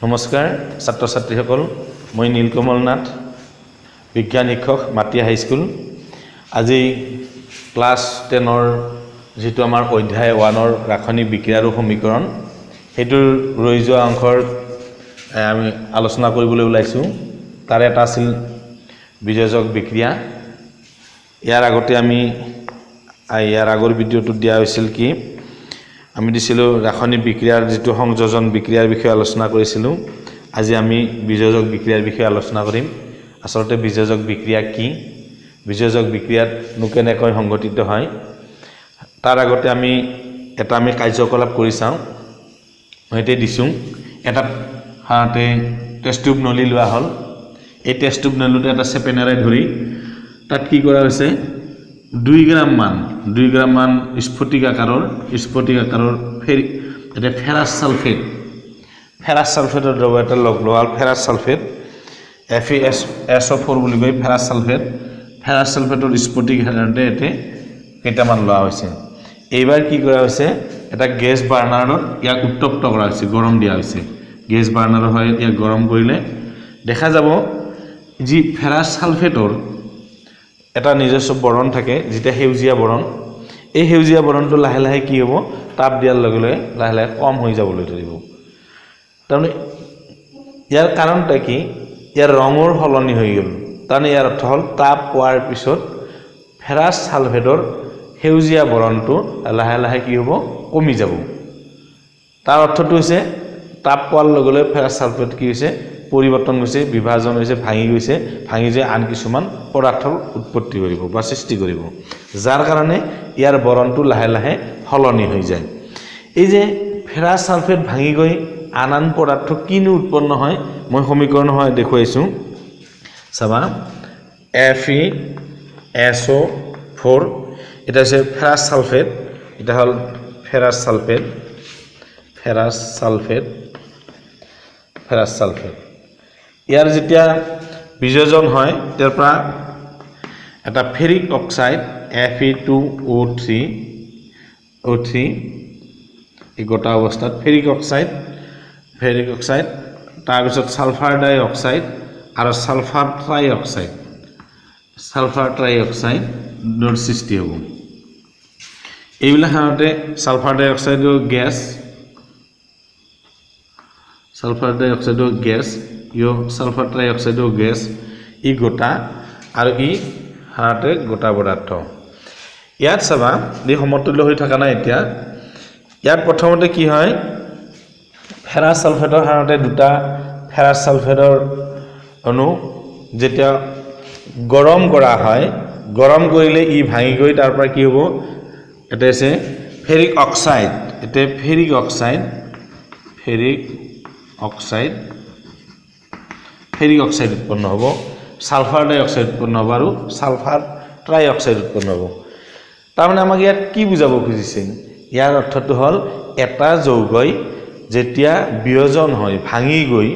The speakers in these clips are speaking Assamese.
নমস্কাৰ ছাত্ৰ ছাত্ৰীসকল মই নীলকমল নাথ বিজ্ঞান শিক্ষক মাটিয়া হাইস্কুল আজি ক্লাছ টেনৰ যিটো আমাৰ অধ্যায় ওৱানৰ ৰাসায়নিক বিক্ৰিয়া আৰু সমীকৰণ সেইটোৰ ৰৈ যোৱা অংশৰ আমি আলোচনা কৰিবলৈ ওলাইছোঁ। তাৰে এটা আছিল বিজয়জক বিক্ৰিয়া। ইয়াৰ আগতে আমি ইয়াৰ আগৰ ভিডিঅ'টোত দিয়া হৈছিল কি আমি দিছিলোঁ ৰাসায়নিক বিক্ৰিয়াৰ যিটো সংযোজন বিক্ৰিয়াৰ বিষয়ে আলোচনা কৰিছিলোঁ। আজি আমি বিজয়জক বিক্ৰিয়াৰ বিষয়ে আলোচনা কৰিম। আচলতে বিজয়জক বিক্ৰিয়া কি? বিজয়জক বিক্ৰিয়াতনো কেনেকৈ সংঘটিত হয়? তাৰ আগতে আমি এটা আমি কাৰ্যকলাপ কৰি চাওঁ। এতিয়া দিছোঁ। এটা সাধাৰণতে টেষ্ট টিউব নলী লোৱা হ'ল। এই টেষ্ট টিউব নলীটো এটা চেপেনেৰে ধৰি তাত কি কৰা হৈছে? দুই গ্ৰাম মান দুই গ্ৰাম মান স্ফটিক আকাৰৰ স্ফটিক আকাৰৰ ফেৰি এতিয়া ফেৰাছ ছালফেট। ফেৰাছ ছালফেটৰ দ্ৰৱ এটা লগ লোৱা ferrous sulphate F E S S O' four বুলি কয় ফেৰাছ ছালফেট। ফেৰাছ ছালফেটৰ স্ফটিক সাধাৰণতে ইয়াতে কেইটামান লোৱা হৈছে। এইবাৰ কি কৰা হৈছে এটা গেছ বাৰ্ণাৰত ইয়াক উত্তপ্ত কৰা হৈছে গৰম দিয়া হৈছে। গেছ বাৰ্ণাৰৰ হয় ইয়াক গৰম কৰিলে দেখা যাব যি ফেৰাছ ছালফেটৰ এটা নিজস্ব বৰণ থাকে যেতিয়া সেউজীয়া বৰণ এই সেউজীয়া বৰণটো লাহে লাহে কি হ'ব তাপ দিয়াৰ লগে লগে লাহে লাহে কম হৈ যাবলৈ ধৰিব। তাৰমানে ইয়াৰ কাৰণটা কি ইয়াৰ ৰঙৰ সলনি হৈ গ'ল। তাৰমানে ইয়াৰ অৰ্থ হ'ল তাপ পোৱাৰ পিছত ফেৰাছ ছালফেটৰ সেউজীয়া বৰণটো লাহে লাহে কি হ'ব কমি যাব। তাৰ অৰ্থটো হৈছে তাপ পোৱাৰ লগে লগে ফেৰাছ ছালফেট কি হৈছে পৰিৱৰ্তন হৈছে বিভাজন হৈছে ভাঙি গৈছে ভাঙি যায় আন কিছুমান পদাৰ্থৰ উৎপত্তি কৰিব বা সৃষ্টি কৰিব। যাৰ কাৰণে ইয়াৰ বৰণটো লাহে লাহে সলনি হৈ যায়। এই যে ফেৰাছ ছালফেট ভাঙি গৈ আন আন পদাৰ্থ কিনো উৎপন্ন হয় মই সমীকৰণ হয় দেখুৱাইছোঁ। চাবা F E S O' four এটা হৈছে ফেৰাছ ছালফেট এটা হ'ল ferrous sulphate ferrous sulphate ferrous sulphate ইয়াৰ যেতিয়া বিযোজন হয় তাৰ পৰা এটা ferric oxide F E two O' three O' three এই গোটা অৱস্থাত ফেৰিক অক্সাইড ফেৰিক অক্সাইড তাৰপিছত ছালফাৰ ডাই অক্সাইড আৰু ছালফাৰ ট্ৰাই অক্সাইড ছালফাৰ ট্ৰাই অক্সাইডৰ সৃষ্টি হ'ব। এইবিলাক সাধাৰণতে ছালফাৰ ডাই অক্সাইডৰ গেছ ছালফাৰ ডাই অক্সাইডৰ গেছ ইয় ছালফাৰ ট্ৰাই অক্সাইডৰ গেছ ই গোটা আৰু ই সাধাৰণতে গোটা পদাৰ্থ। ইয়াত চাবা ই সমতুল্য হৈ থকা নাই এতিয়া। ইয়াত প্ৰথমতে কি হয় ফেৰাছ ছালফেটৰ সাধাৰণতে দুটা ফেৰাছ ছালফেটৰ অণু যেতিয়া গৰম কৰা হয় গৰম কৰিলে ই ভাঙি গৈ তাৰ পৰা কি হ'ব এটা হৈছে ফেৰিক অক্সাইড। এতিয়া ferric oxide ferric oxide. Ferric oxide উৎপন্ন হ'ব ছালফাৰ ডাই অক্সাইড উৎপন্ন হ'ব আৰু ছালফাৰ ট্ৰাই অক্সাইড উৎপন্ন হ'ব তাৰমানে আমাক ইয়াত কি বুজাব খুজিছে ইয়াৰ অৰ্থটো হ'ল এটা যৌগই যেতিয়া বিয়োজন হয় ভাঙি গৈ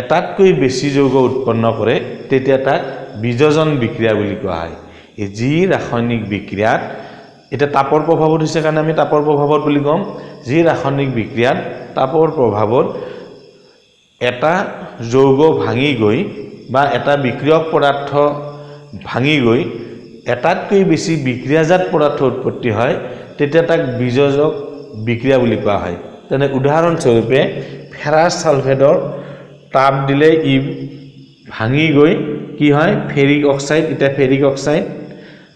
এটাতকৈ বেছি যৌগ উৎপন্ন কৰে তেতিয়া তাক বিযোজন বিক্ৰিয়া বুলি কোৱা হয়। এই যি ৰাসায়নিক বিক্ৰিয়াত এতিয়া তাপৰ প্ৰভাৱত হৈছে কাৰণে আমি তাপৰ প্ৰভাৱত বুলি ক'ম। যি ৰাসায়নিক বিক্ৰিয়াত তাপৰ প্ৰভাৱত এটা যৌগ ভাঙি গৈ বা এটা বিক্ৰিয়ক পদাৰ্থ ভাঙি গৈ এটাতকৈ বেছি বিক্ৰিয়াজাত পদাৰ্থ উৎপত্তি হয় তেতিয়া তাক বিযোজক বিক্ৰিয়া বুলি কোৱা হয়। তেনে উদাহৰণস্বৰূপে ফেৰাছ ছালফেটৰ তাপ দিলে ই ভাঙি গৈ কি হয় ফেৰিক অক্সাইড এতিয়া ferric oxide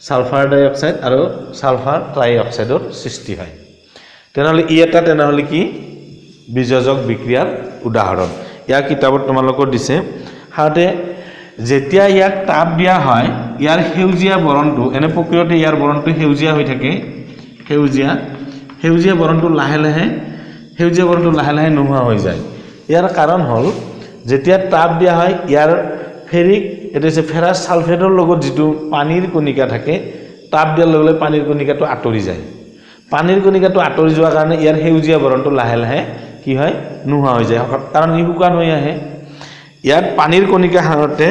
sulphur dioxide আৰু ছালফাৰ ট্ৰাই অক্সাইডৰ সৃষ্টি হয়। তেনেহ'লে ই এটা তেনেহ'লে কি? বিযোজক বিক্ৰিয়াৰ উদাহৰণ। ইয়াৰ কিতাপত তোমালোকৰ দিছে। সাধাৰণতে যেতিয়া ইয়াক তাপ দিয়া হয় ইয়াৰ সেউজীয়া বৰণটো এনে প্ৰক্ৰিয়াতে ইয়াৰ বৰণটো সেউজীয়া হৈ থাকে সেউজীয়া সেউজীয়া বৰণটো লাহে লাহে সেউজীয়া বৰণটো লাহে লাহে নোহোৱা হৈ যায়। ইয়াৰ কাৰণ হ'ল যেতিয়া তাপ দিয়া হয় ইয়াৰ ফেৰিক এইটো হৈছে ফেৰাছ ছালফেটৰ লগত যিটো পানীৰ কণিকা থাকে তাপ দিয়াৰ লগে লগে পানীৰ কণিকাটো আঁতৰি যায়। পানীৰ কণিকাটো আঁতৰি যোৱাৰ কাৰণে ইয়াৰ সেউজীয়া বৰণটো লাহে লাহে কি হয়? নোহোৱা হৈ যায়। কাৰণ ই শুকান হৈ আহে। ইয়াত পানীৰ কণিকা সাধাৰণতে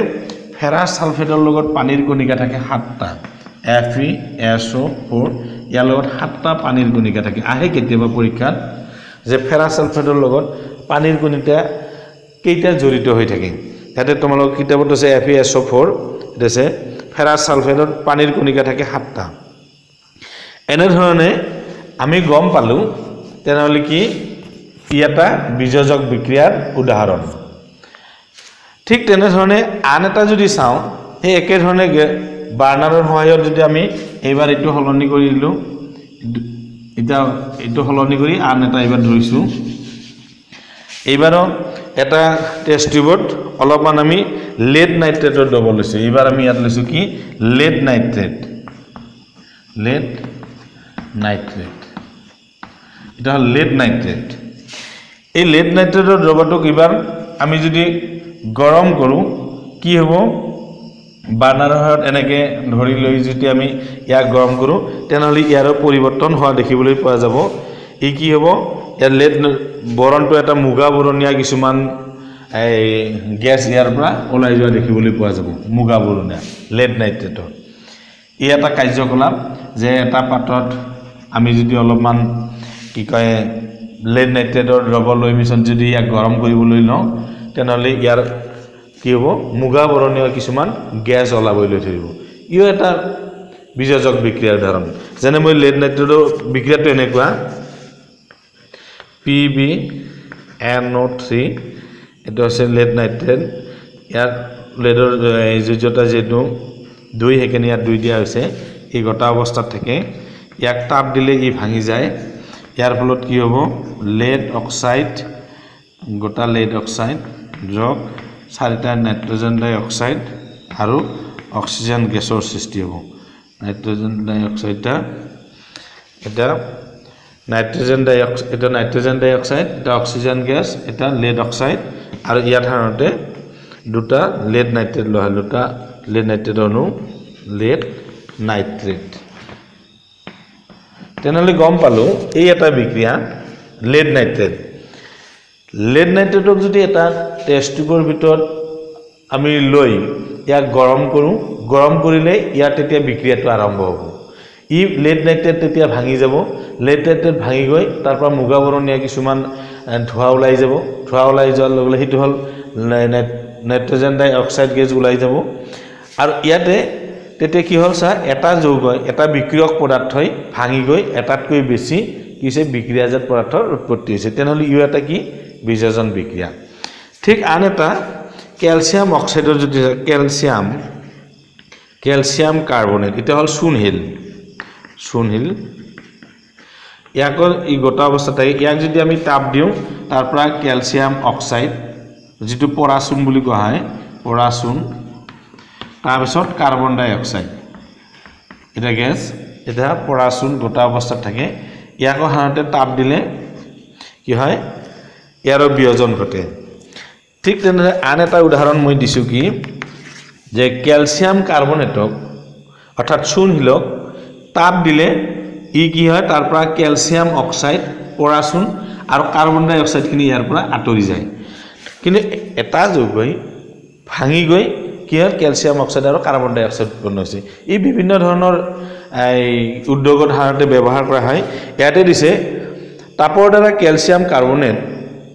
ফেৰাছ ছালফেটৰ লগত পানীৰ কণিকা থাকে সাতটা। F E S O' four ইয়াৰ লগত সাতটা পানীৰ কণিকা থাকে। আহে কেতিয়াবা পৰীক্ষাত যে ফেৰাছ ছালফেটৰ লগত পানীৰ কণিকা কেইটা জড়িত হৈ থাকে। ইয়াতে তোমালোকৰ কিতাপত আছে F E S O' four আছে ফেৰাছ ছালফেটত পানীৰ কণিকা থাকে সাতটা। এনেধৰণে আমি গম পালোঁ তেনেহ'লে কি ই এটা বীজজক বিক্ৰিয়াৰ উদাহৰণ। ঠিক তেনেধৰণে আন এটা যদি চাওঁ সেই একেধৰণে বাৰ্ণাৰৰ সহায়ত যদি আমি এইবাৰ এইটো সলনি কৰি দিলোঁ এতিয়া এইটো সলনি কৰি আন এটা এইবাৰ ধৰিছোঁ। এইবাৰো এটা টেষ্ট টিউবত অলপমান আমি লেড নাইট্ৰেটৰ দ্ৰৱ লৈছোঁ। এইবাৰ আমি ইয়াত লৈছোঁ কি? লেড নাইট্ৰেট লেড নাইট্ৰেট এটা হ'ল লেড নাইট্ৰেট এই লেড নাইট্ৰেটৰ দ্ৰৱটোক এইবাৰ আমি যদি গৰম কৰোঁ কি হ'ব? বাৰ্ণাৰৰ সহায়ত এনেকৈ ধৰি লৈ যদি আমি ইয়াক গৰম কৰোঁ তেনেহ'লে ইয়াৰো পৰিৱৰ্তন হোৱা দেখিবলৈ পোৱা যাব। ই কি হ'ব? ইয়াৰ লেড বৰণটো এটা মুগা বৰণীয়া কিছুমান এই গেছ ইয়াৰ পৰা ওলাই যোৱা দেখিবলৈ পোৱা যাব মুগা বৰণীয়া লেড নাইট্ৰেটৰ ই এটা কাৰ্যকলাপ যে এটা পাত্ৰত আমি যদি অলপমান কি কয় লেড নাইট্ৰেটৰ দ্ৰৱ লৈ মিছত যদি ইয়াক গৰম কৰিবলৈ লওঁ তেনেহ'লে ইয়াৰ কি হ'ব? মুগা বৰণীয় কিছুমান গেছ ওলাবলৈ থাকিব। ইও এটা বিযোজক বিক্ৰিয়াৰ উদাহৰণ যেনে মই লেড নাইট্ৰেটৰ বিক্ৰিয়াটো এনেকুৱা। P B N O' three এইটো হৈছে লেড নাইট্ৰেট ইয়াত লেডৰ যোজ্যতা যিহেতু দুই সেইকাৰণে ইয়াত দুই দিয়া হৈছে ই গটা অৱস্থাত থাকে। ইয়াক তাপ দিলে ই ভাঙি যায়। ইয়াৰ ফলত কি হ'ব? লেড অক্সাইড গোটা লেড অক্সাইড যোগ চাৰিটা নাইট্ৰজেন ডাই অক্সাইড আৰু অক্সিজেন গেছৰ সৃষ্টি হ'ব। নাইট্ৰজেন ডাই অক্সাইডটা এটা নাইট্ৰজেন ডাই অক্স এটা নাইট্ৰজেন ডাই অক্সাইড এটা অক্সিজেন গেছ এটা লেড অক্সাইড আৰু ইয়াত সাধাৰণতে দুটা লেড নাইট্ৰেট লোৱা হয়। দুটা লেড নাইট্ৰেট অণু লেড নাইট্ৰেট তেনেহ'লে গম পালোঁ এই এটা বিক্ৰিয়া লেড নাইট্ৰেট লেড নাইট্ৰেটক যদি এটা টেষ্ট টিউবৰ ভিতৰত আমি লৈ ইয়াক গৰম কৰোঁ গৰম কৰিলে ইয়াৰ তেতিয়া বিক্ৰিয়াটো আৰম্ভ হ'ব। ই লেড নাইট্ৰেট তেতিয়া ভাঙি যাব। লেড নাইট্ৰেট ভাঙি গৈ তাৰ পৰা মুগা বৰণীয়া কিছুমান ধোঁৱা ওলাই যাব। ধোঁৱা ওলাই যোৱাৰ লগে লগে সেইটো হ'ল নাই- নাই- নাইট্ৰজেন ডাই অক্সাইড গেছ ওলাই যাব। আৰু ইয়াতে তেতিয়া কি হ'ল চা এটা যৌগই এটা বিক্ৰিয়ক পদাৰ্থই ভাঙি গৈ এটাতকৈ বেছি কি হৈছে বিক্ৰিয়াজাত পদাৰ্থৰ উৎপত্তি হৈছে। তেনেহ'লে ইও এটা কি? বিযোজন বিক্ৰিয়া। ঠিক আন এটা কেলছিয়াম অক্সাইডৰ যদি কেলছিয়াম কেলছিয়াম কাৰ্বনেট এতিয়া হ'ল চূণশিল চূণশিল ইয়াকো ই গোটা অৱস্থাত থাকে। ইয়াক যদি আমি তাপ দিওঁ তাৰ পৰা কেলছিয়াম অক্সাইড যিটো পৰাচূণ বুলি কোৱা হয় পৰাচূণ তাৰপিছত কাৰ্বন ডাই অক্সাইড। এটা গেছ এতিয়া পৰাচূণ গোটা অৱস্থাত থাকে। ইয়াকো সাধাৰণতে তাপ দিলে কি হয়? ইয়াৰো বিয়োজন ঘটে। ঠিক তেনেদৰে আন এটা উদাহৰণ মই দিছোঁ কি? যে কেলছিয়াম কাৰ্বনেটক অৰ্থাৎ চূণশিলক তাপ দিলে ই কি হয়? তাৰ পৰা কেলছিয়াম অক্সাইড পৰাচূণ আৰু কাৰ্বন ডাই অক্সাইডখিনি ইয়াৰ পৰা আঁতৰি যায়। কিন্তু এটা যৌগই ভাঙি গৈ কি হয় কেলছিয়াম অক্সাইড আৰু কাৰ্বন ডাই অক্সাইড উৎপন্ন হৈছে। ই বিভিন্ন ধৰণৰ এই উদ্যোগত সাধাৰণতে ব্যৱহাৰ কৰা হয়। ইয়াতে দিছে তাপৰ দ্বাৰা কেলছিয়াম কাৰ্বনেট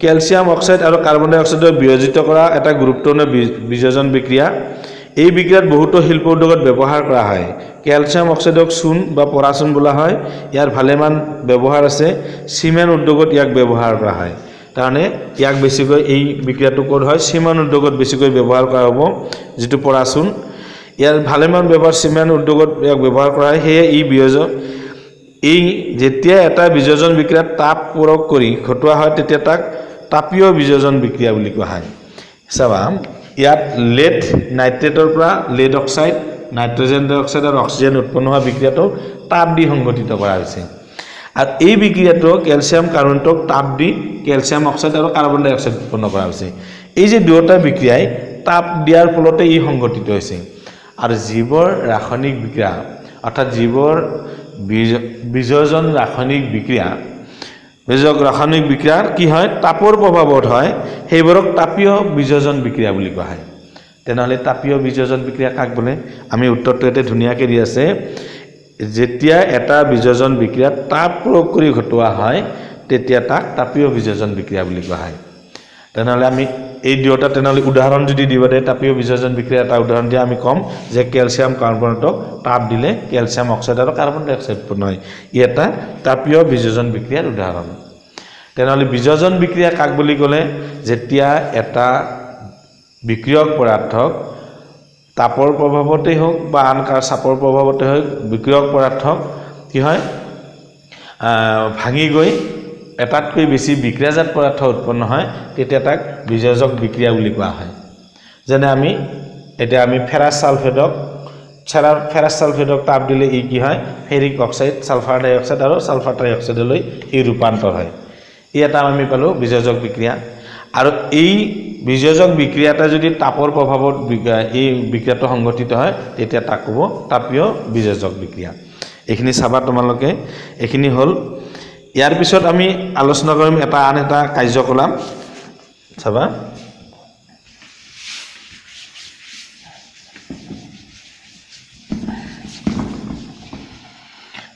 কেলছিয়াম অক্সাইড আৰু কাৰ্বন ডাই অক্সাইডক বিয়োজিত কৰা এটা গুৰুত্বপূৰ্ণ বিযোজন বিক্ৰিয়া। এই বিক্ৰিয়াত বহুতো শিল্প উদ্যোগত ব্যৱহাৰ কৰা হয়। কেলছিয়াম অক্সাইডক চূণ বা পৰাচূণ বোলা হয়। ইয়াৰ ভালেমান ব্যৱহাৰ আছে। চিমেণ্ট উদ্যোগত ইয়াক ব্যৱহাৰ কৰা হয়। তাৰমানে ইয়াক বেছিকৈ এই বিক্ৰিয়াটো ক'ত হয়? চিমেণ্ট উদ্যোগত বেছিকৈ ব্যৱহাৰ কৰা হ'ব যিটো পৰাচূণ ইয়াৰ ভালেমান ব্যৱহাৰ চিমেণ্ট উদ্যোগত ইয়াক ব্যৱহাৰ কৰা হয় সেয়ে ই বিয়োজন। এই যেতিয়া এটা বিযোজন বিক্ৰিয়াত তাপ প্ৰয়োগ কৰি ঘটোৱা হয় তেতিয়া তাক তাপীয় বিযোজন বিক্ৰিয়া বুলি কোৱা হয়। চাবা ইয়াত লেড নাইট্ৰেটৰ পৰা lead oxide nitrogen dioxide আৰু অক্সিজেন উৎপন্ন হোৱা বিক্ৰিয়াটো তাপ দি সংঘটিত কৰা হৈছে। আৰু এই বিক্ৰিয়াটো কেলছিয়াম কাৰ্বনেটক তাপ দি কেলছিয়াম অক্সাইড আৰু কাৰ্বন ডাই অক্সাইড উৎপন্ন কৰা হৈছে। এই যে দুয়োটা বিক্ৰিয়াই তাপ দিয়াৰ ফলতে ই সংঘটিত হৈছে। আৰু জীৱৰ ৰাসায়নিক বিক্ৰিয়া অৰ্থাৎ জীৱৰ বীজ বিজয়জন ৰাসায়নিক বিক্ৰিয়া বীজক ৰাসায়নিক বিক্ৰিয়াৰ কি হয়? তাপৰ প্ৰভাৱত হয়। সেইবোৰক তাপীয় বিজয়জন বিক্ৰিয়া বুলি কোৱা হয়। তেনেহ'লে তাপীয় বিজয়জন বিক্ৰিয়া কাক বোলে? আমি উত্তৰটো ইয়াতে ধুনীয়াকৈ দি আছে। যেতিয়া এটা বিজয়জন বিক্ৰিয়াত তাপ প্ৰয়োগ কৰি ঘটোৱা হয় তেতিয়া তাক তাপীয় বিজয়জন বিক্ৰিয়া বুলি কোৱা হয়। তেনেহ'লে আমি এই দুয়োটা তেনেহ'লে উদাহৰণ যদি দিব দিয়ে তাপীয় বিসৰ্জন বিক্ৰিয়া এটা উদাহৰণ দিয়ে আমি ক'ম যে কেলছিয়াম কাৰ্বনেটক তাপ দিলে কেলছিয়াম অক্সাইড আৰু কাৰ্বন ডাই অক্সাইড উৎপন্ন হয়। ই এটা তাপীয় বিসৰ্জন বিক্ৰিয়াৰ উদাহৰণ। তেনেহ'লে বিসৰ্জন বিক্ৰিয়া কাক বুলি ক'লে? যেতিয়া এটা বিক্ৰিয়ক পদাৰ্থক তাপৰ প্ৰভাৱতেই হওক বা আন কাৰ চাপৰ প্ৰভাৱতে হওক বিক্ৰিয়ক পদাৰ্থক কি হয় ভাঙি গৈ এটাতকৈ বেছি বিক্ৰিয়াজাত পদাৰ্থ উৎপন্ন হয় তেতিয়া তাক বিযোজক বিক্ৰিয়া বুলি কোৱা হয়। যেনে আমি এতিয়া আমি ফেৰাছ ছালফেটক চেৰা ফেৰাছ ছালফেটক তাপ দিলে ই কি হয় ferric oxide sulphur dioxide আৰু ছালফাৰ ডাই অক্সাইডলৈ ই ৰূপান্তৰ হয়। ই এটা আমি পালোঁ বিযোজক বিক্ৰিয়া। আৰু এই বিযোজক বিক্ৰিয়াতে যদি তাপৰ প্ৰভাৱত এই বিক্ৰিয়াটো সংঘটিত হয় তেতিয়া তাক ক'ব তাপীয় বিযোজক বিক্ৰিয়া। এইখিনি চাবা তোমালোকে। এইখিনি হ'ল। ইয়াৰ পিছত আমি আলোচনা কৰিম এটা আন এটা কাৰ্যকলাপ। চাবা।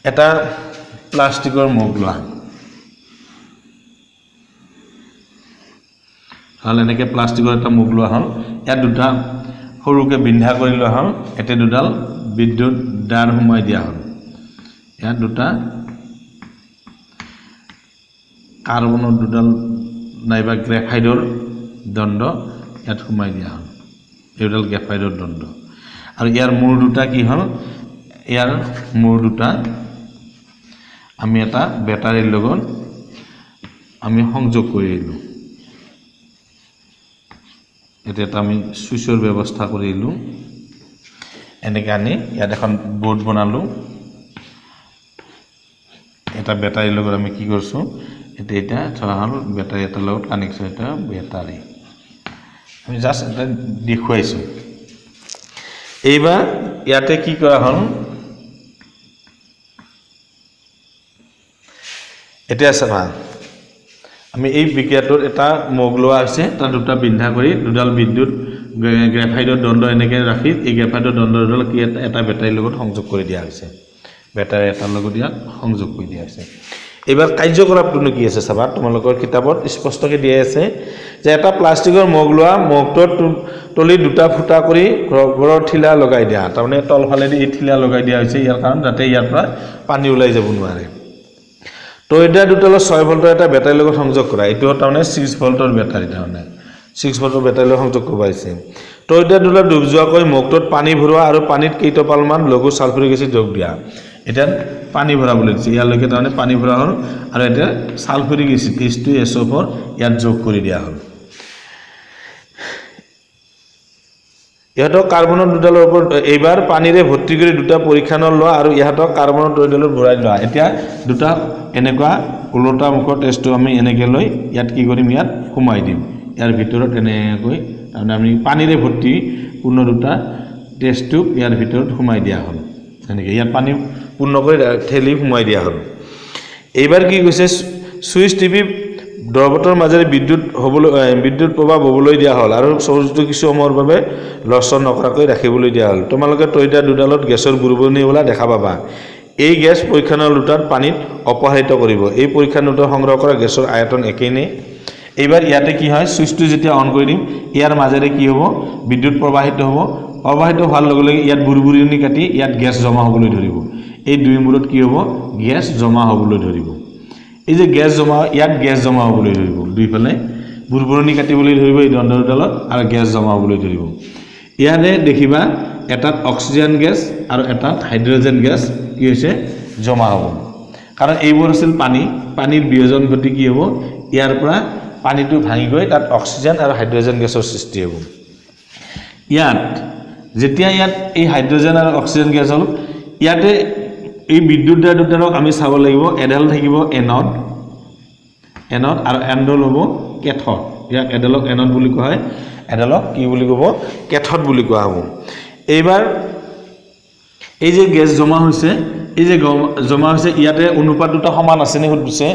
এটা প্লাষ্টিকৰ মুখ লোৱা হ'ল এনেকৈ প্লাষ্টিকৰ এটা মুখ লোৱা হ'ল। ইয়াত দুটা সৰুকৈ বিন্ধা কৰি লোৱা হ'ল। ইয়াতে দুডাল বিদ্যুৎ দাৰ সোমাই দিয়া হ'ল। ইয়াত দুটা কাৰ্বনৰ দুডাল নাইবা গ্ৰেফাইডৰ দণ্ড ইয়াত সোমাই দিয়া হ'ল। এই দুডাল গ্ৰেফাইডৰ দণ্ড। আৰু ইয়াৰ মূৰ দুটা কি হ'ল? ইয়াৰ মূৰ দুটা আমি এটা বেটাৰীৰ লগত আমি সংযোগ কৰি দিলোঁ। এতিয়া এটা আমি চুইচৰ ব্যৱস্থা কৰিলোঁ। এনেকৈ আনি ইয়াত এখন বৰ্ড বনালোঁ। এটা বেটাৰীৰ লগত আমি কি কৰিছোঁ এতিয়া এতিয়া ধৰা হ'ল বেটাৰী এটাৰ লগত কানেকশ্যন এটা বেটাৰী। আমি জাষ্ট এটা দেখুৱাইছোঁ। এইবাৰ ইয়াতে কি কৰা হ'ল এতিয়া চাবা। আমি এই বিক্ৰিয়াটোত এটা মগ লোৱা হৈছে তাত দুটা বিন্ধা কৰি দুডাল বিদ্যুৎ গ্ৰে- গ্ৰেফাইডৰ দণ্ড এনেকৈ ৰাখি এই গ্ৰেফাইডৰ দণ্ড দুডাল কি এটা বেটাৰীৰ লগত সংযোগ কৰি দিয়া হৈছে। বেটাৰী এটাৰ লগত ইয়াত সংযোগ কৰি দিয়া হৈছে। এইবাৰ কাৰ্যকলাপটোনো কি আছে চাবা? তোমালোকৰ কিতাপত স্পষ্টকৈ দিয়া আছে যে এটা প্লাষ্টিকৰ মগ লোৱা মগটোৰ তলি দুটা ফুটা কৰি ৰবৰৰ ঠিলা লগাই দিয়া। তাৰমানে তলফালেদি এই ঠিলা লগাই দিয়া হৈছে ইয়াৰ কাৰণ যাতে ইয়াৰ পৰা পানী ওলাই যাব নোৱাৰে। টয়টা দুটালত ছয় ভল্টৰ এটা বেটাৰীৰ লগত সংযোগ কৰা। এইটো তাৰমানে ছিক্স ভল্টৰ বেটাৰী তাৰমানে। ছিক্স ভল্টৰ বেটাৰীৰ লগত সংযোগ কৰিব আহিছে। টয়টা দুটা ডুব যোৱাকৈ মগটোত পানী ভৰোৱা আৰু পানীত কেইটোপালমান লঘু ছালফুৰিক এচিড যোগ দিয়া। এতিয়া পানী ভৰাবলৈ দিছে ইয়ালৈকে তাৰমানে পানী ভৰা হ'ল আৰু এতিয়া sulphuric acid H two S O' four ইয়াত যোগ কৰি দিয়া হ'ল। ইহঁতক কাৰ্বনৰ দুডালৰ ওপৰত এইবাৰ পানীৰে ভৰ্তি কৰি দুটা পৰীক্ষাণৰ লোৱা আৰু ইহঁতক কাৰ্বনৰ দুডালত ভৰাই লোৱা। এতিয়া দুটা এনেকুৱা ওলোটা মুখৰ টেষ্টটো আমি এনেকৈ লৈ ইয়াত কি কৰিম ইয়াত সোমাই দিম। ইয়াৰ ভিতৰত এনেকৈ তাৰমানে আমি পানীৰে ভৰ্তি পূৰ্ণ দুটা টেষ্টটো ইয়াৰ ভিতৰত সোমাই দিয়া হ'ল। এনেকৈ ইয়াত পানী পূৰ্ণকৈ ঠেলি সোমাই দিয়া হ'ল। এইবাৰ কি কৈছে চুইচ টিপি দ্ৰৱটোৰ মাজেৰে বিদ্যুৎ হ'বলৈ বিদ্যুৎ প্ৰবাহ হ'বলৈ দিয়া হ'ল আৰু চৌজটো কিছু সময়ৰ বাবে লৰচৰ নকৰাকৈ ৰাখিবলৈ দিয়া হ'ল। তোমালোকে তৈতা দুডালত গেছৰ বুৰবুৰণি ওলা দেখা পাবা। এই গেছ পৰীক্ষাণৰ লোটাত পানীত অপসাৰিত কৰিব। এই পৰীক্ষা লোটাত সংগ্ৰহ কৰা গেছৰ আয়তন একেই নে? এইবাৰ ইয়াতে কি হয়? চুইচটো যেতিয়া অন কৰি দিম ইয়াৰ মাজেৰে কি হ'ব? বিদ্যুৎ প্ৰবাহিত হ'ব। প্ৰবাহিত হোৱাৰ লগে লগে ইয়াত বুৰবুৰণি কাটি ইয়াত গেছ জমা হ'বলৈ ধৰিব। এই দুই মূৰত কি হ'ব? গেছ জমা হ'বলৈ ধৰিব। এই যে গেছ জমা ইয়াত গেছ জমা হ'বলৈ ধৰিব দুইফালে বুৰবুৰণি কাটিবলৈ ধৰিব এই দণ্ড দুডালত আৰু গেছ জমা হ'বলৈ ধৰিব। ইয়াতে দেখিবা এটাত অক্সিজেন গেছ আৰু এটাত হাইড্ৰজেন গেছ কি হৈছে? জমা হ'ব। কাৰণ এইবোৰ আছিল পানী। পানীৰ বিয়োজন ঘটি কি হ'ব? ইয়াৰ পৰা পানীটো ভাঙি গৈ তাত অক্সিজেন আৰু হাইড্ৰজেন গেছৰ সৃষ্টি হ'ব। ইয়াত যেতিয়া ইয়াত এই হাইড্ৰজেন আৰু অক্সিজেন গেছ হ'ল ইয়াতে এই বিদ্যুৎ দ্বাৰ দুটাৰক আমি চাব লাগিব এডাল থাকিব এনড এনড আৰু এণ্ডল হ'ব কেথড। ইয়াক এডালক এনড বুলি কোৱা হয় এডালক কি বুলি ক'ব? কেথড বুলি কোৱা হ'ব। এইবাৰ এই যে গেছ জমা হৈছে এই যে জমা হৈছে ইয়াতে অনুপাত দুটা সমান আছেনে সুধিছে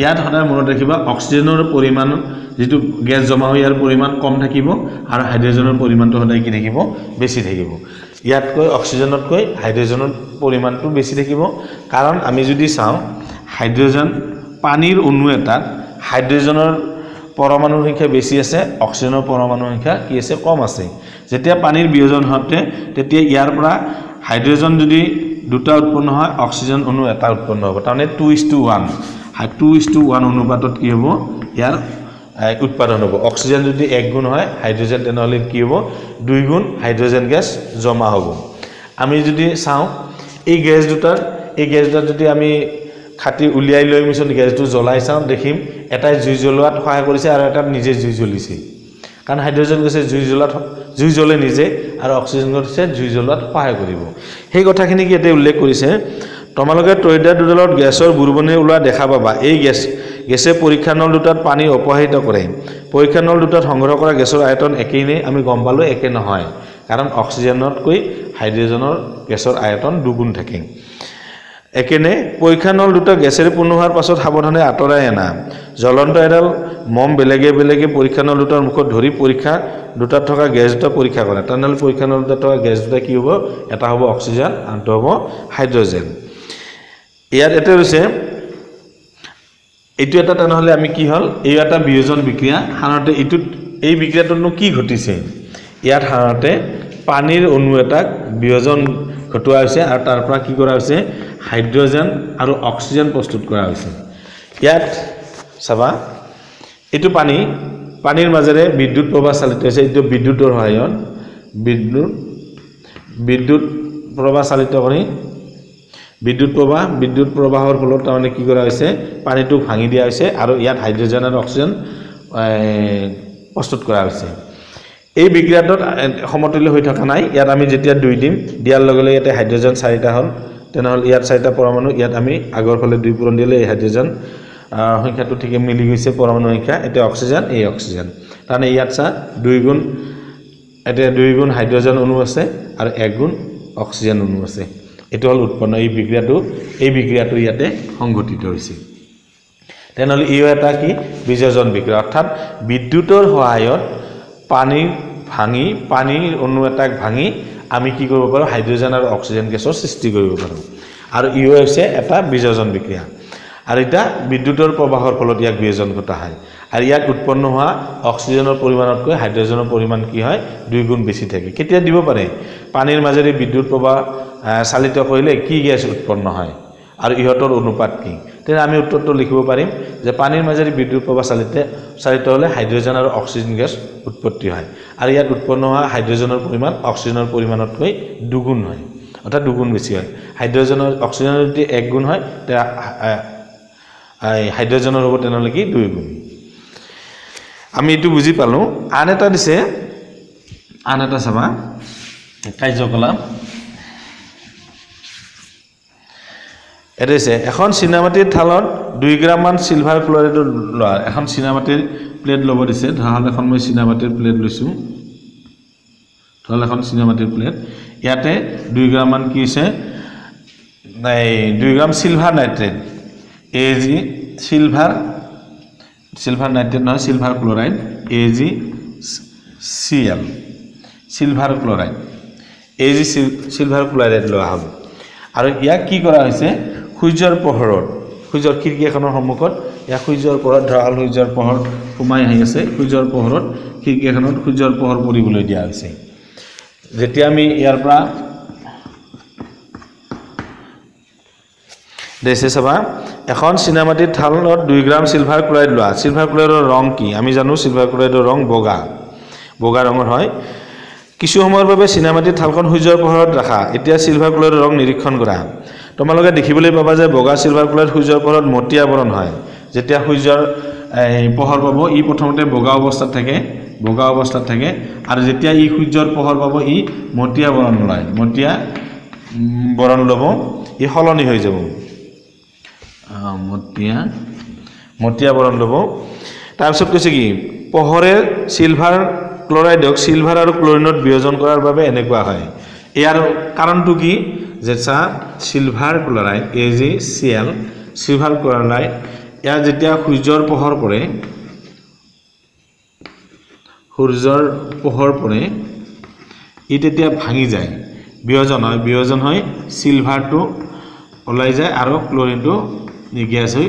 ইয়াত সদায় মনত ৰাখিবা অক্সিজেনৰ পৰিমাণ যিটো গেছ জমা হয় ইয়াৰ পৰিমাণ কম থাকিব আৰু হাইড্ৰজেনৰ পৰিমাণটো সদায় কি থাকিব? বেছি থাকিব। ইয়াতকৈ অক্সিজেনতকৈ হাইড্ৰজেনৰ পৰিমাণটো বেছি থাকিব। কাৰণ আমি যদি চাওঁ হাইড্ৰজেন পানীৰ অণু এটাত হাইড্ৰজেনৰ পৰমাণুৰ সংখ্যা বেছি আছে অক্সিজেনৰ পৰমাণুৰ সংখ্যা কি আছে কম আছে। যেতিয়া পানীৰ বিয়োজন হওঁতে তেতিয়া ইয়াৰ পৰা হাইড্ৰজেন যদি দুটা উৎপন্ন হয় অক্সিজেন অণু এটা উৎপন্ন হ'ব। তাৰমানে two is two one two is two one অনুপাতত কি হ'ব? ইয়াৰ উৎপাদন হ'ব। অক্সিজেন যদি এক গুণ হয় হাইড্ৰজেন তেনেহ'লে কি হ'ব? দুই গুণ হাইড্ৰজেন গেছ জমা হ'ব। আমি যদি চাওঁ এই গেছ দুটাৰ এই গেছ দুটাত যদি আমি খাটি উলিয়াই লৈ মিছন গেছটো জ্বলাই চাওঁ দেখিম এটাই জুই জ্বলোৱাত সহায় কৰিছে আৰু এটাত নিজে জুই জ্বলিছে। কাৰণ হাইড্ৰজেন গেছে জুই জ্বলাত জুই জ্বলে নিজে আৰু অক্সিজেন গেছে জুই জ্বলোৱাত সহায় কৰিব। সেই কথাখিনি ইয়াতে উল্লেখ কৰিছে তোমালোকে তৰিদাৰ দুডালত গেছৰ বুৰবনি ওলোৱা দেখা পাবা। এই গেছ গেছে পৰীক্ষা নল দুটাত পানী অপসাৰিত কৰে। পৰীক্ষা নল দুটাত সংগ্ৰহ কৰা গেছৰ আয়তন একেই নে আমি গম পালোঁ একে নহয়। কাৰণ অক্সিজেনতকৈ হাইড্ৰজেনৰ গেছৰ আয়তন দুগুণ থাকে। একেনে পৰীক্ষা নল দুটা গেছেৰে পূৰ্ণ হোৱাৰ পাছত সাৱধানে আঁতৰাই আনা। জ্বলন্ত এডাল মম বেলেগে বেলেগে পৰীক্ষা নল দুটাৰ মুখত ধৰি পৰীক্ষা দুটাত থকা গেছ দুটা পৰীক্ষা কৰে। তেনেহ'লে পৰীক্ষা নল দুটাত থকা গেছ দুটা কি হ'ব? এটা হ'ব অক্সিজেন আনটো হ'ব হাইড্ৰজেন। ইয়াত এটা হৈছে এইটো এটা তেনেহ'লে আমি কি হ'ল? এই এটা বিয়োজন বিক্ৰিয়া। সাধাৰণতে এইটোত এই বিক্ৰিয়াটোতনো কি ঘটিছে? ইয়াত সাধাৰণতে পানীৰ অণু এটাক বিয়োজন ঘটোৱা হৈছে আৰু তাৰ পৰা কি কৰা হৈছে? হাইড্ৰজেন আৰু অক্সিজেন প্ৰস্তুত কৰা হৈছে। ইয়াত চাবা এইটো পানী পানীৰ মাজেৰে বিদ্যুৎ প্ৰবাহ চালিত হৈছে। এইটো বিদ্যুতৰ সহায়ত বিদ্যুৎ বিদ্যুৎ প্ৰবাহ চালিত কৰি বিদ্যুৎ প্ৰবাহ বিদ্যুৎ প্ৰবাহৰ ফলত তাৰমানে কি কৰা হৈছে পানীটো ভাঙি দিয়া হৈছে আৰু ইয়াত হাইড্ৰজেন আৰু অক্সিজেন প্ৰস্তুত কৰা হৈছে। এই বিক্ৰিয়াটোত সমতুল্য হৈ থকা নাই। ইয়াত আমি যেতিয়া দুই দিম দিয়াৰ লগে লগে ইয়াতে হাইড্ৰজেন চাৰিটা হ'ল। তেনেহ'লে ইয়াত চাৰিটা পৰমাণু ইয়াত আমি আগৰ ফালে দুই পূৰণ দিলে এই হাইড্ৰজেন সংখ্যাটো ঠিকে মিলি গৈছে পৰমাণু সংখ্যা এতিয়া অক্সিজেন এই অক্সিজেন। তাৰমানে ইয়াত চা দুই গুণ এতিয়া দুই গুণ হাইড্ৰজেন অণু আছে আৰু এক গুণ অক্সিজেন অণু আছে। এইটো হ'ল উৎপন্ন এই বিক্ৰিয়াটো এই বিক্ৰিয়াটো ইয়াতে সংঘটিত হৈছে। তেনেহ'লে ইও এটা কি? বিজয়জন বিক্ৰিয়া। অৰ্থাৎ বিদ্যুতৰ সহায়ত পানী ভাঙি পানীৰ অণু এটাক ভাঙি আমি কি কৰিব পাৰোঁ? হাইড্ৰজেন আৰু অক্সিজেন গেছৰ সৃষ্টি কৰিব পাৰোঁ। আৰু ইও হৈছে এটা বিজয়জন বিক্ৰিয়া। আৰু এতিয়া বিদ্যুতৰ প্ৰবাহৰ ফলত ইয়াক বিয়োজন ঘটা হয়। আৰু ইয়াত উৎপন্ন হোৱা অক্সিজেনৰ পৰিমাণতকৈ হাইড্ৰজেনৰ পৰিমাণ কি হয়? দুই গুণ বেছি থাকে। কেতিয়া দিব পাৰে? পানীৰ মাজেৰে বিদ্যুৎ প্ৰবাহ আহ, চালিত কৰিলে কি গেছ উৎপন্ন হয়? আৰু ইহঁতৰ অনুপাত কি? তেতিয়া আমি উত্তৰটো লিখিব পাৰিম যে পানীৰ মাজেৰে বিদ্যুৎ প্ৰবাহ চালিত চালিত হ'লে হাইড্ৰজেন আৰু অক্সিজেন গেছ উৎপত্তি হয়। আৰু ইয়াত উৎপন্ন হোৱা হাইড্ৰজেনৰ পৰিমাণ অক্সিজেনৰ পৰিমাণতকৈ দুগুণ হয়। অৰ্থাৎ দুগুণ বেছি হয়। হাইড্ৰজেনৰ অক্সিজেনৰ যদি এক গুণ হয় এই হাইড্ৰজেনৰ হ'ব তেনেহ'লে কি? দুই গুণ। আমি এইটো বুজি পালোঁ। আন এটা দিছে আন এটা চাবা। কাৰ্যকলাপ। এটা দিছে এখন চিনামাটিৰ থালত দুই গ্ৰামমান চিলভাৰ ক্লৰাইডৰ লোৱা। এখন চিনামাটিৰ প্লেট ল'ব দিছে ধৰা হ'ল এখন মই চিনামাটিৰ প্লেট লৈছোঁ। ধৰা হ'ল এখন চিনামাটিৰ প্লেট ইয়াতে দুই গ্ৰামমান কি হৈছে এই দুই gram silver nitrate A G silver silver nitrate নহয় silver chloride A G C L silver chloride এই যি চিলভাৰ ক্লৰাইড লোৱা হ'ব আৰু ইয়াক কি কৰা হৈছে সূৰ্যৰ পোহৰত সূৰ্যৰ খিৰিকী এখনৰ সন্মুখত ইয়াক সূৰ্যৰ পোহৰত ধৰা হ'ল সূৰ্যৰ পোহৰ সোমাই আহি আছে। সূৰ্যৰ পোহৰত খিৰিকী এখনত সূৰ্যৰ পোহৰ পৰিবলৈ দিয়া হৈছে। যেতিয়া আমি ইয়াৰ পৰা দেছে চাবা এখন চিনামাটিৰ থালত দুই গ্ৰাম চিলভাৰ ক্লৰাইড লোৱা। চিলভাৰ ক্লৰাইডৰ ৰং কি? আমি জানো চিলভাৰ ক্লৰাইডৰ ৰং বগা। বগা ৰঙৰ হয়। কিছু সময়ৰ বাবে চিনামাটিৰ থালখন সূৰ্যৰ পোহৰত ৰাখা। এতিয়া চিলভাৰ ক্লৰাইডৰ ৰং নিৰীক্ষণ কৰা। তোমালোকে দেখিবলৈ পাবা যে বগা চিলভাৰ ক্লৰাইড সূৰ্যৰ পোহৰত মটীয়া বৰণ হয়। যেতিয়া সূৰ্যৰ পোহৰ পাব ই প্ৰথমতে বগা অৱস্থাত থাকে বগা অৱস্থাত থাকে আৰু যেতিয়া ই সূৰ্যৰ পোহৰ পাব ই মটীয়া বৰণ লয় মটীয়া বৰণ ল'ব ই সলনি হৈ যাব। মটীয়া মটীয়া বৰণ ল'ব। তাৰপিছত কৈছে কি পোহৰে চিলভাৰ ক্লৰাইডক চিলভাৰ আৰু ক্লৰিনত বিয়োজন কৰাৰ বাবে এনেকুৱা হয়। ইয়াৰ কাৰণটো কি? যে চা silver chloride A C L silver chloride ইয়াৰ যেতিয়া সূৰ্যৰ পোহৰ পৰে সূৰ্যৰ পোহৰ পৰে ই তেতিয়া ভাঙি যায়। বিয়োজন হয় বিয়োজন হৈ চিলভাৰটো ওলাই যায় আৰু ক্লৰিনটো গেছ হৈ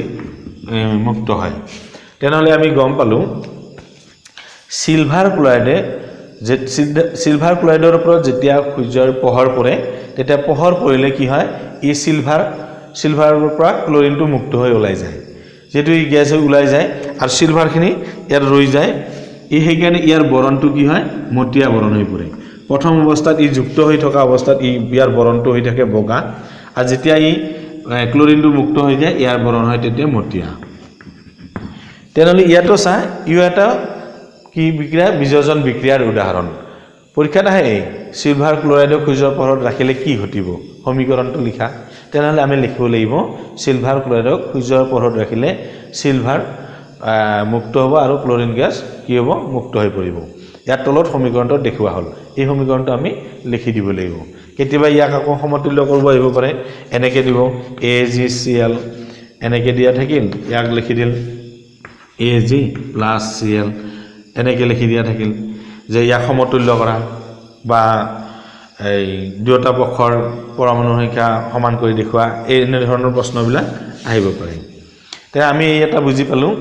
মুক্ত হয়। তেনেহ'লে আমি গম পালোঁ চিলভাৰ ক্লৰাইডে যে চিল- চিলভাৰ ক্লৰাইডৰ ওপৰত যেতিয়া সূৰ্যৰ পোহৰ পৰে তেতিয়া পোহৰ পৰিলে কি হয়? এই চিলভাৰ চিলভাৰৰ পৰা ক্লৰিনটো মুক্ত হৈ ওলাই যায়। যিহেতু ই গেছ হৈ ওলাই যায় আৰু চিলভাৰখিনি ইয়াত ৰৈ যায় এই সেইকাৰণে ইয়াৰ বৰণটো কি হয়? মটীয়া বৰণ হৈ পৰে। প্ৰথম অৱস্থাত ই যুক্ত হৈ থকা অৱস্থাত ই ইয়াৰ বৰণটো হৈ থাকে বগা। আৰু যেতিয়া ই ক্লৰিনটো মুক্ত হৈ যায় ইয়াৰ বৰণ হয় তেতিয়া মটীয়া। তেনেহ'লে ইয়াতো চা ইও এটা কি বিক্ৰিয়া? বিযোজন বিক্ৰিয়াৰ উদাহৰণ। পৰীক্ষাত আহে চিলভাৰ ক্লৰাইডক সূৰ্যৰ পোহৰত ৰাখিলে কি ঘটিব? সমীকৰণটো লিখা। তেনেহ'লে আমি লিখিব লাগিব চিলভাৰ ক্লৰাইডক সূৰ্যৰ পোহৰত ৰাখিলে চিলভাৰ মুক্ত হ'ব আৰু ক্লৰিন গেছ কি হ'ব? মুক্ত হৈ পৰিব। ইয়াৰ তলত সমীকৰণটো দেখুওৱা হ'ল। এই সমীকৰণটো আমি লিখি দিব লাগিব। কেতিয়াবা ইয়াক আকৌ সমতুল্য কৰিব আহিব পাৰে। এনেকৈ দিব। এ জি চি এল এনেকৈ দিয়া থাকিল। ইয়াক লিখি দিল। A G plus C L এনেকৈ লিখি দিয়া থাকিল যে ইয়াক সমতুল্য কৰা বা এই দুয়োটা পক্ষৰ পৰমাণু সংখ্যা সমান কৰি দেখুওৱা এই এনেধৰণৰ প্ৰশ্নবিলাক আহিব পাৰে। তে আমি এই এটা বুজি পালোঁ।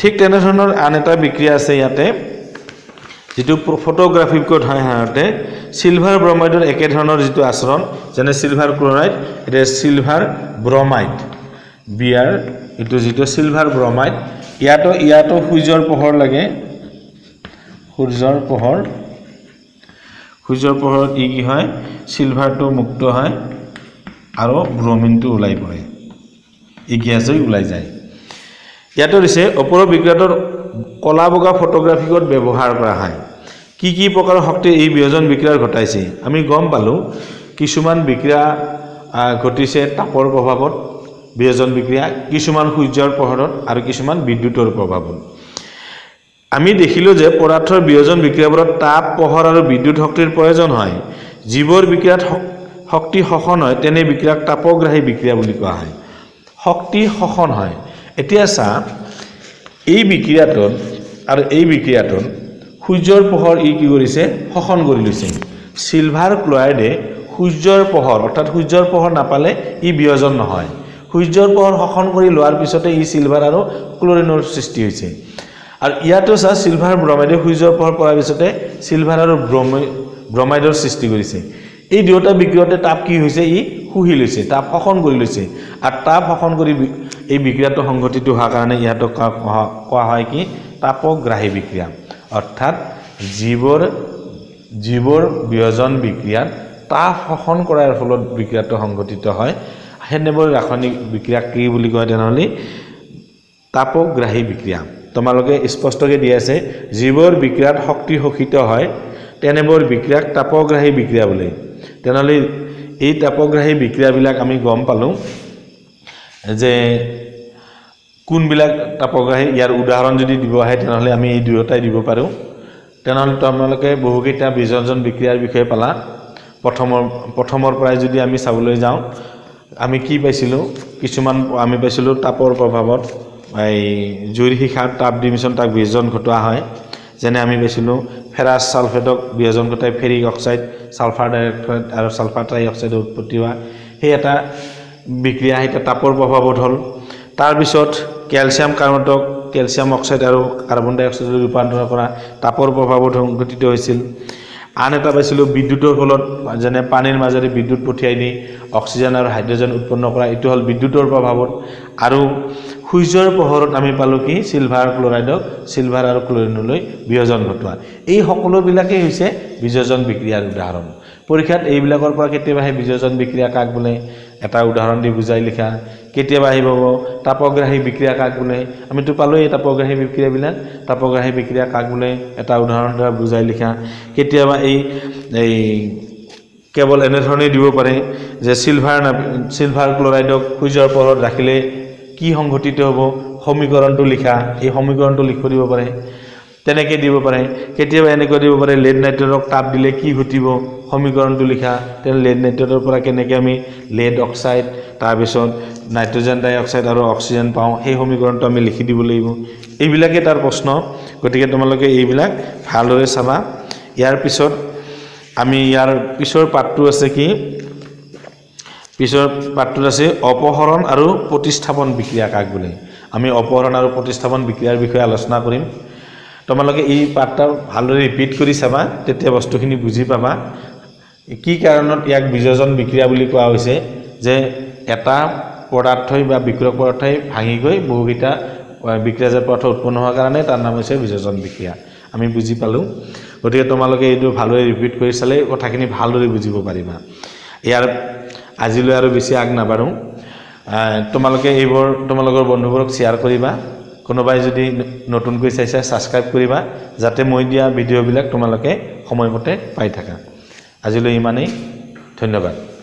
ঠিক তেনেধৰণৰ আন এটা বিক্ৰিয়া আছে ইয়াতে যিটো ফটোগ্ৰাফিকত হয় সাধাৰণতে চিলভাৰ ব্ৰমাইডৰ একেধৰণৰ যিটো আচৰণ যেনে চিলভাৰ ক্লৰাইড এতিয়া চিলভাৰ ব্ৰমাইড বিয়াৰ এইটো যিটো চিলভাৰ ব্ৰমাইড ইয়াতো ইয়াতো সূৰ্যৰ পোহৰ লাগে। সূৰ্যৰ পোহৰ। সূৰ্যৰ পোহৰত ই কি হয়? চিলভাৰটো মুক্ত হয় আৰু ব্ৰমিনটো ওলাই পৰে। ই গেছ হৈ ওলাই যায়। ইয়াতো দিছে ওপৰৰ বিক্ৰিয়াটোৰ কলা বগা ফটোগ্ৰাফিকত ব্যৱহাৰ কৰা হয়। কি কি প্ৰকাৰৰ শক্তি এই বিয়োজন বিক্ৰিয়াৰ ঘটাইছে? আমি গম পালোঁ কিছুমান বিক্ৰিয়া ঘটিছে তাপৰ প্ৰভাৱত বিয়োজন বিক্ৰিয়া কিছুমান সূৰ্যৰ পোহৰত আৰু কিছুমান বিদ্যুতৰ প্ৰভাৱত। আমি দেখিলোঁ যে পদাৰ্থৰ বিয়োজন বিক্ৰিয়াবোৰত তাপ পোহৰ আৰু বিদ্যুৎ শক্তিৰ প্ৰয়োজন হয়। যিবোৰ বিক্ৰিয়াত শক- শক্তি শোষণ হয় তেনে বিক্ৰিয়াক তাপগ্ৰাহী বিক্ৰিয়া বুলি কোৱা হয়। শক্তি শোষণ হয়। এতিয়া চা এই বিক্ৰিয়াটোত আৰু এই বিক্ৰিয়াটোত সূৰ্যৰ পোহৰ ই কি কৰিছে? শোষণ কৰি লৈছে। চিলভাৰ ক্লৰাইডে সূৰ্যৰ পোহৰ অৰ্থাৎ সূৰ্যৰ পোহৰ নাপালে ই বিয়োজন নহয়। সূৰ্যৰ পোহৰ শোষণ কৰি লোৱাৰ পিছতে ই চিলভাৰ আৰু ক্লৰিনৰ সৃষ্টি হৈছে। আৰু ইয়াতো চা চিলভাৰ ব্ৰমাইডে সূৰ্যৰ পোহৰ পৰাৰ পিছতে চিলভাৰ আৰু ব্ৰমাই ব্ৰমাইডৰ সৃষ্টি কৰিছে। এই দুয়োটা বিক্ৰিয়াতে তাপ কি হৈছে? ই শুহি লৈছে তাপ শোষণ কৰি লৈছে। আৰু তাপ শোষণ কৰি এই বিক্ৰিয়াটো সংঘটিত হোৱাৰ কাৰণে ইয়াতো কোৱা- হয় কি? তাপগ্ৰাহী বিক্ৰিয়া। অৰ্থাৎ যিবোৰ যিবোৰ বিয়োজন বিক্ৰিয়াত তাপ শোষণ কৰাৰ ফলত বিক্ৰিয়াটো সংঘটিত হয়। সেনেবোৰ ৰাসায়নিক বিক্ৰিয়াক কি বুলি কয় তেনেহ'লে? তাপগ্ৰাহী বিক্ৰিয়া। তোমালোকে স্পষ্টকৈ দি আছে যিবোৰ বিক্ৰিয়াত শক্তি শোষিত হয় তেনেবোৰ বিক্ৰিয়াক তাপগ্ৰাহী বিক্ৰিয়া বোলে। তেনেহ'লে এই তাপগ্ৰাহী বিক্ৰিয়াবিলাক আমি গম পালোঁ যে কোনবিলাক তাপগ্ৰাহী ইয়াৰ উদাহৰণ যদি দিব আহে তেনেহ'লে আমি এই দুয়োটাই দিব পাৰোঁ। তেনেহ'লে তোমালোকে বহুকেইটা বিজনজন বিক্ৰিয়াৰ বিষয়ে পালা। প্ৰথমৰ প্ৰথমৰ পৰাই যদি আমি চাবলৈ যাওঁ আমি কি পাইছিলোঁ? কিছুমান আমি পাইছিলোঁ তাপৰ প্ৰভাৱত। এই জুইৰ শিখাত তাপ ডিমিশ্যন তাক বিয়োজন ঘটোৱা হয়। যেনে আমি পাইছিলোঁ ফেৰাছ ছালফেটক বিয়োজন ঘটাই ফেৰিক অক্সাইড ছালফাৰ ডাইঅক্সাইড আৰু ছালফাৰ ট্ৰাই অক্সাইডৰ উৎপত্তি হোৱা। সেই এটা বিক্ৰিয়া সেইটো তাপৰ প্ৰভাৱত হ'ল। তাৰপিছত কেলছিয়াম কাৰ্বনটক কেলছিয়াম অক্সাইড আৰু কাৰ্বন ডাই অক্সাইডৰ ৰূপান্তৰ কৰা তাপৰ প্ৰভাৱত সংঘটিত হৈছিল। আন এটা পাইছিলোঁ বিদ্যুতৰ ফলত যেনে পানীৰ মাজেৰে বিদ্যুৎ পঠিয়াই দি অক্সিজেন আৰু হাইড্ৰজেন উৎপন্ন কৰা। এইটো হ'ল বিদ্যুতৰ প্ৰভাৱত। আৰু সূৰ্যৰ পোহৰত আমি পালোঁ কি? চিলভাৰ ক্লৰাইডক চিলভাৰ আৰু ক্লৰিনলৈ বিয়োজন ঘটোৱা। এই সকলোবিলাকেই হৈছে বিযোজন বিক্ৰিয়াৰ উদাহৰণ। পৰীক্ষাত এইবিলাকৰ পৰা কেতিয়াবা সেই বিযোজন বিক্ৰিয়া কাক বোলে? এটা উদাহৰণ দি বুজাই লিখা। কেতিয়াবা আহিব তাপগ্ৰাহী বিক্ৰিয়া কাক বোলে? আমিতো পালোঁ এই তাপগ্ৰাহী বিক্ৰিয়াবিলাক। তাপগ্ৰাহী বিক্ৰিয়া কাক বোলে? এটা উদাহৰণ দ্বাৰা বুজাই লিখা। কেতিয়াবা এই এই কেৱল এনেধৰণেই দিব পাৰে যে চিলভাৰ চিলভাৰ ক্লৰাইডক সূৰ্যৰ পোহৰত ৰাখিলে কি সংঘটিত হ'ব? সমীকৰণটো লিখা এই সমীকৰণটো লিখিব দিব পাৰে। তেনেকৈ দিব পাৰে। কেতিয়াবা এনেকৈ দিব পাৰে লেড নাইট্ৰেটক তাপ দিলে কি ঘটিব? সমীকৰণটো লিখা। তেনে লেড নাইট্ৰেটৰ পৰা কেনেকৈ আমি লেড অক্সাইড তাৰপিছত নাইট্ৰজেন ডাই অক্সাইড আৰু অক্সিজেন পাওঁ সেই সমীকৰণটো আমি লিখি দিব লাগিব। এইবিলাকেই তাৰ প্ৰশ্ন। গতিকে তোমালোকে এইবিলাক ভালদৰে চাবা। ইয়াৰ পিছত আমি ইয়াৰ পিছৰ পাঠটো আছে কি? পিছৰ পাঠটোত আছে অপহৰণ আৰু প্ৰতিস্থাপন বিক্ৰিয়া কাক বোলে? আমি অপহৰণ আৰু প্ৰতিস্থাপন বিক্ৰিয়াৰ বিষয়ে আলোচনা কৰিম। তোমালোকে এই পাঠটা ভালদৰে ৰিপিট কৰি চাবা তেতিয়া বস্তুখিনি বুজি পাবা। কি কাৰণত ইয়াক বিযোজন বিক্ৰিয়া বুলি কোৱা হৈছে? যে এটা পদাৰ্থই বা বিক্ৰয় পদাৰ্থই ভাঙি গৈ বহুকেইটা বিক্ৰিয়াজাত পদাৰ্থ উৎপন্ন হোৱাৰ কাৰণে তাৰ নাম হৈছে বিযোজন বিক্ৰিয়া। আমি বুজি পালোঁ। গতিকে তোমালোকে এইটো ভালদৰে ৰিপিট কৰি চালে কথাখিনি ভালদৰে বুজিব পাৰিবা। ইয়াৰ আজিলৈ আৰু বেছি আগ নাবাঢ়োঁ। তোমালোকে এইবোৰ তোমালোকৰ বন্ধুবোৰক শ্বেয়াৰ কৰিবা। কোনোবাই যদি নতুনকৈ চাইছা ছাবস্ক্ৰাইব কৰিবা যাতে মই দিয়া ভিডিঅ'বিলাক তোমালোকে সময়মতে পাই থাকা। আজিলৈ ইমানেই। ধন্যবাদ।